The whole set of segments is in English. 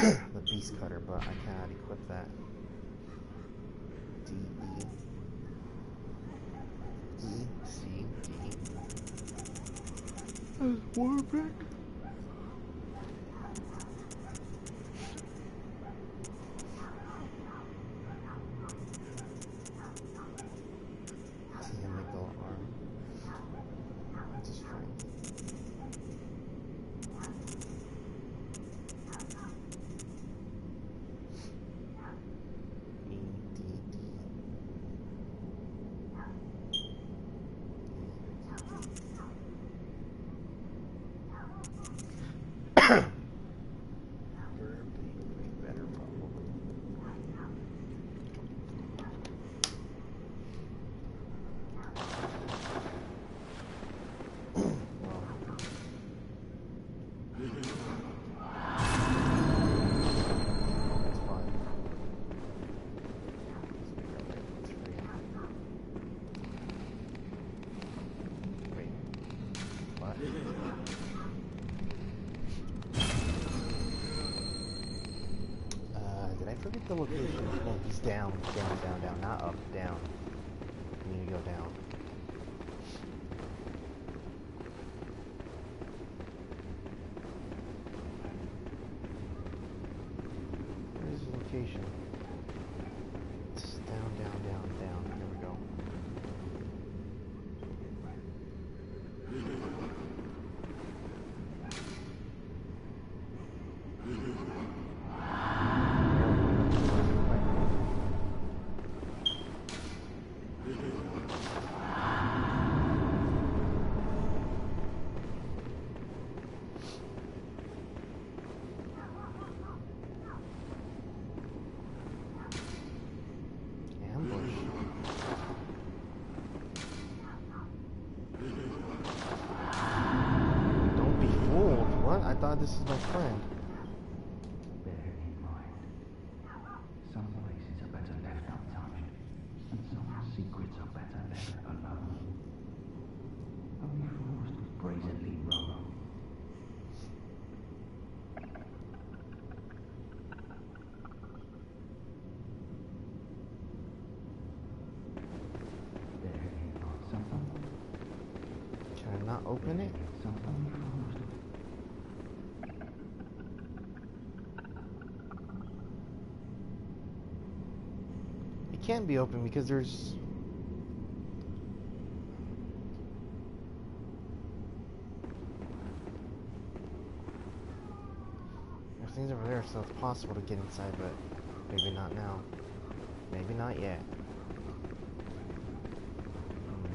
the beast cutter, but I cannot equip that. D E E C D. Warbrick. See him make the little arm. Just fine. E D D. Way better, probably. Well, that's fine. It's free. Wait. What? Uh, did I forget the location? He's down, down, down, down, not up, down. I need to go down. Where's the location? It's down, down, down, down. There we go. Ambush. Don't be fooled. What? I thought this is my friend. Bear in mind, some places are better left untouched, and some secrets are better left alone. Only fools would brazenly roam. Bear in mind, some Can I not open it? some only fools It can't be open because there's. There's things over there, so it's possible to get inside, but maybe not now. Maybe not yet. Hmm.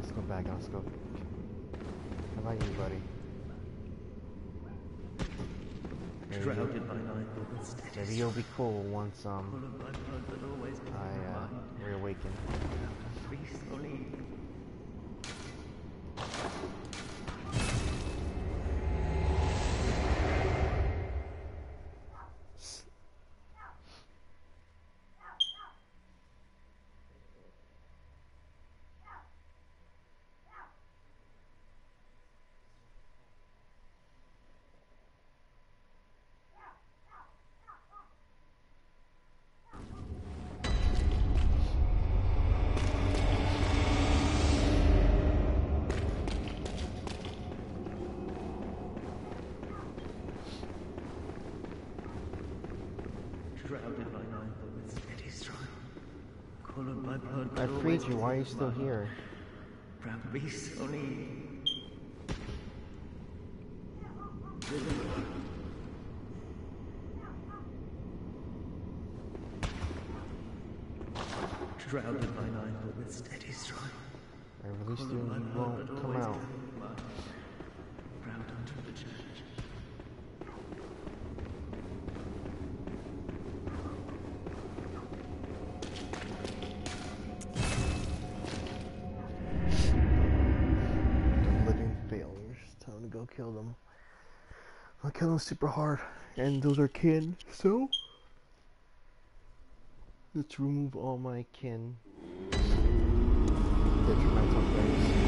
Let's go back. Let's go. How about you, buddy? Maybe, Shrouded by night, but with steady maybe you'll be cool once um Followed by blood that always comes I uh, reawaken. Free slowly. Shrouded by night, but with steady stride. Colored by blood Why are you still here? Shrouded by but with steady stride. I released you and you won't come out. Proud unto the church. I'll kill them super hard. And those are kin, so? Let's remove all my kin. Detrimental things.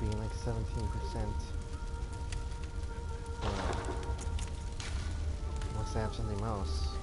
Being like 17%. Must have something else. Nah.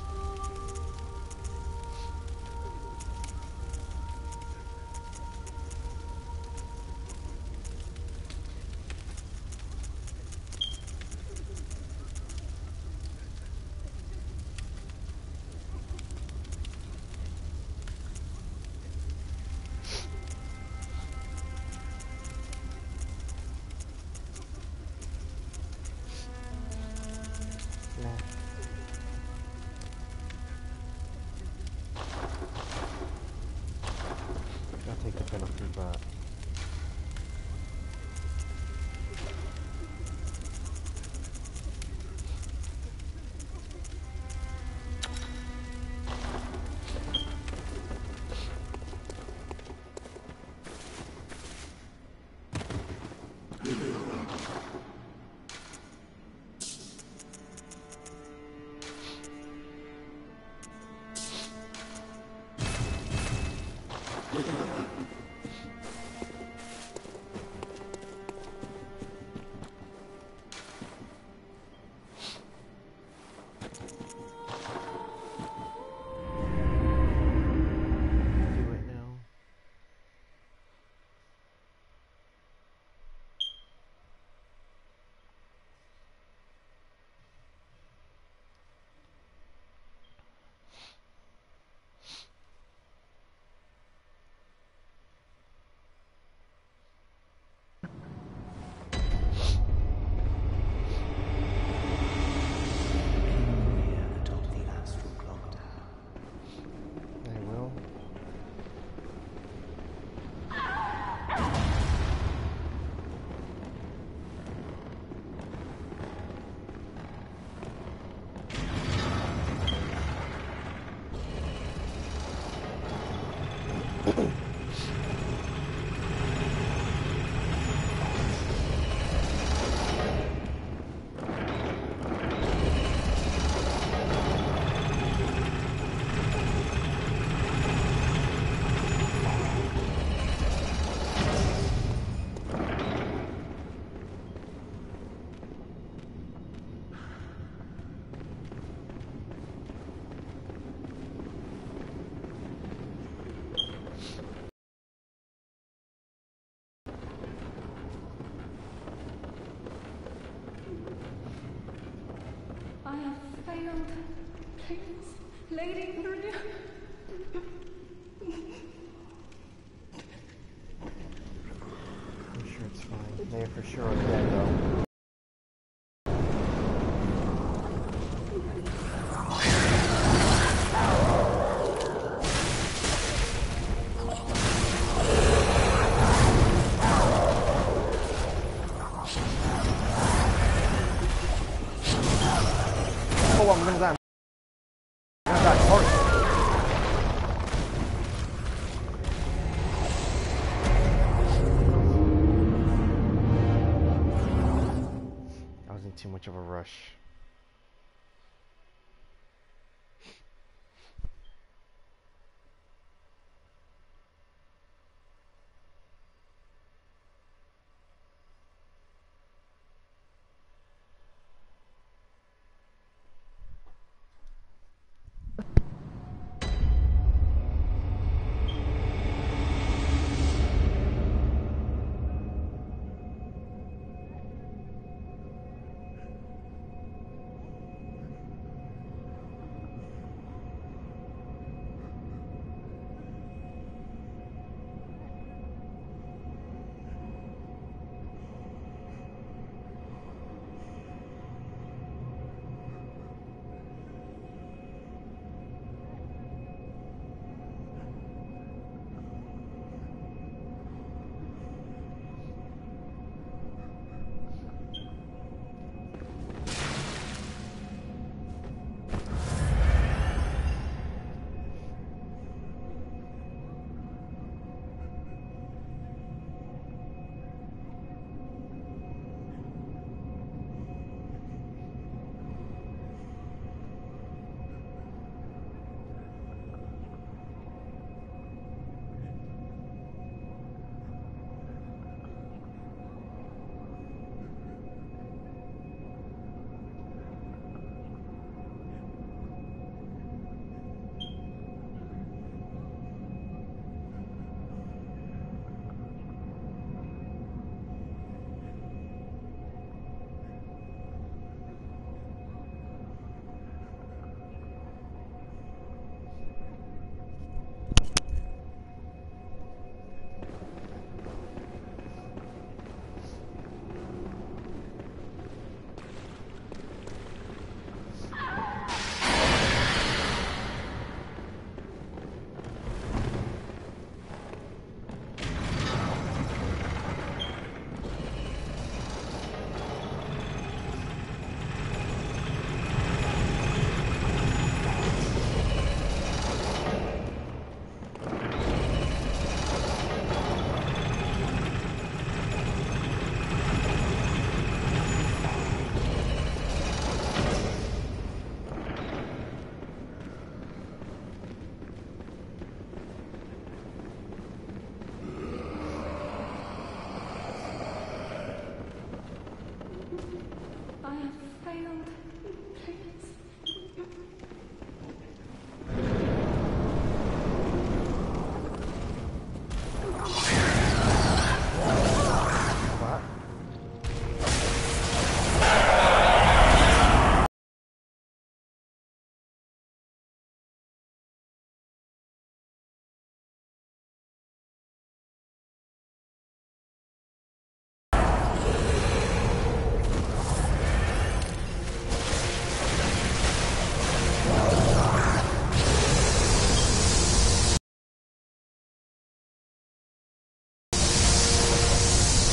Please, Lady Maria. I'm sure it's fine. They for sure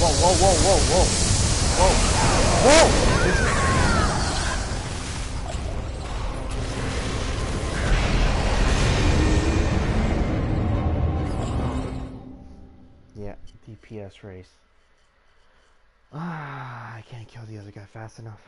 Whoa, whoa, whoa, whoa, whoa. Whoa! Whoa! Yeah, DPS race. Ah, I can't kill the other guy fast enough.